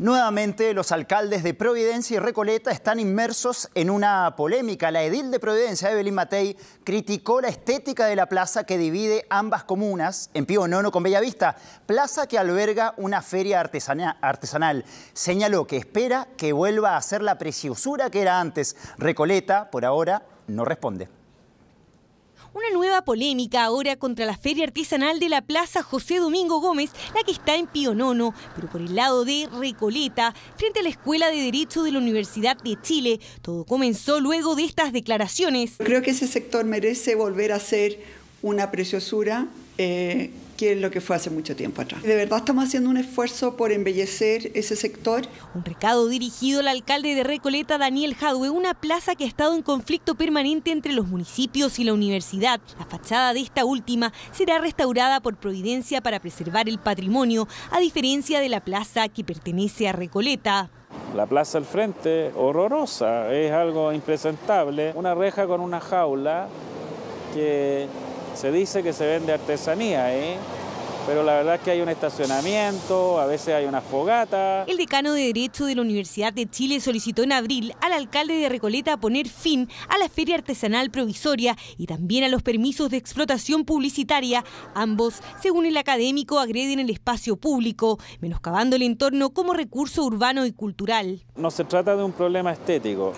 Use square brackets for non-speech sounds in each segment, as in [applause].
Nuevamente, los alcaldes de Providencia y Recoleta están inmersos en una polémica. La edil de Providencia, Evelyn Matei, criticó la estética de la plaza que divide ambas comunas, en Pío Nono con Bellavista, plaza que alberga una feria artesanal. Señaló que espera que vuelva a ser la preciosura que era antes. Recoleta, por ahora, no responde. Polémica ahora contra la feria artesanal de la Plaza José Domingo Gómez, la que está en Pionono, pero por el lado de Recoleta, frente a la Escuela de Derecho de la Universidad de Chile. Todo comenzó luego de estas declaraciones. Creo que ese sector merece volver a ser una preciosura. Eh, que es lo que fue hace mucho tiempo atrás. De verdad estamos haciendo un esfuerzo por embellecer ese sector. Un recado dirigido al alcalde de Recoleta, Daniel Jadwe, una plaza que ha estado en conflicto permanente entre los municipios y la universidad. La fachada de esta última será restaurada por Providencia para preservar el patrimonio, a diferencia de la plaza que pertenece a Recoleta. La plaza al frente, horrorosa, es algo impresentable. Una reja con una jaula que se dice que se vende artesanía, ¿eh? pero la verdad es que hay un estacionamiento, a veces hay una fogata. El decano de Derecho de la Universidad de Chile solicitó en abril al alcalde de Recoleta poner fin a la feria artesanal provisoria y también a los permisos de explotación publicitaria. Ambos, según el académico, agreden el espacio público, menoscabando el entorno como recurso urbano y cultural. No se trata de un problema estético,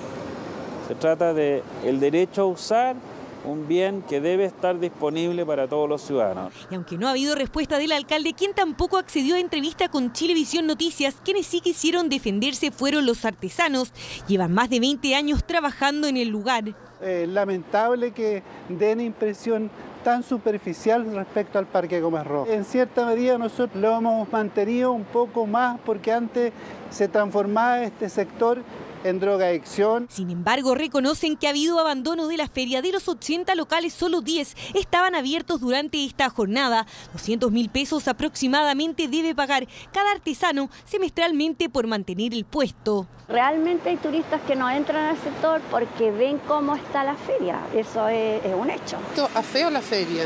se trata de el derecho a usar un bien que debe estar disponible para todos los ciudadanos. Y aunque no ha habido respuesta del alcalde, quien tampoco accedió a entrevista con Chilevisión Noticias, quienes sí quisieron defenderse fueron los artesanos. Llevan más de 20 años trabajando en el lugar. Es lamentable que den impresión tan superficial respecto al Parque Gómez Rojo. En cierta medida nosotros lo hemos mantenido un poco más porque antes se transformaba este sector en drogadicción. Sin embargo, reconocen que ha habido abandono de la feria. De los 80 locales, solo 10 estaban abiertos durante esta jornada. 200 mil pesos aproximadamente debe pagar cada artesano semestralmente por mantener el puesto. Realmente hay turistas que no entran al sector porque ven cómo está la feria. Eso es, un hecho. A feo la feria.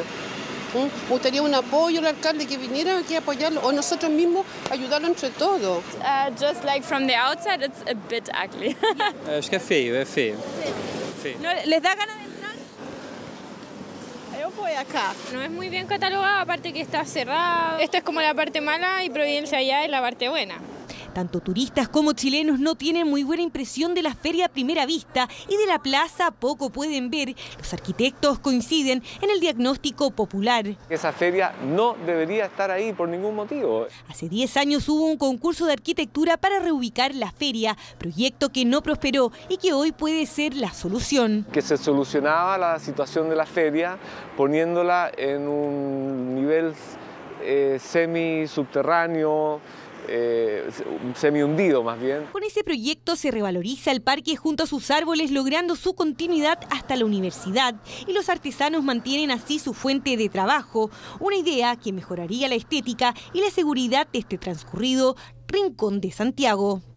Me gustaría un apoyo al alcalde que viniera aquí a apoyarlo o nosotros mismos ayudarlo entre todos. Uh, just like from the outside, it's a bit ugly. [laughs] es que es feo, es feo. ¿No, ¿Les da ganas de entrar? Yo voy acá. No es muy bien catalogado, aparte que está cerrado. Esta es como la parte mala y Providencia allá es la parte buena. Tanto turistas como chilenos no tienen muy buena impresión de la feria a primera vista y de la plaza poco pueden ver. Los arquitectos coinciden en el diagnóstico popular. Esa feria no debería estar ahí por ningún motivo. Hace 10 años hubo un concurso de arquitectura para reubicar la feria, proyecto que no prosperó y que hoy puede ser la solución. Que se solucionaba la situación de la feria poniéndola en un nivel eh, semi-subterráneo, eh, semi hundido más bien. Con ese proyecto se revaloriza el parque junto a sus árboles logrando su continuidad hasta la universidad y los artesanos mantienen así su fuente de trabajo, una idea que mejoraría la estética y la seguridad de este transcurrido rincón de Santiago.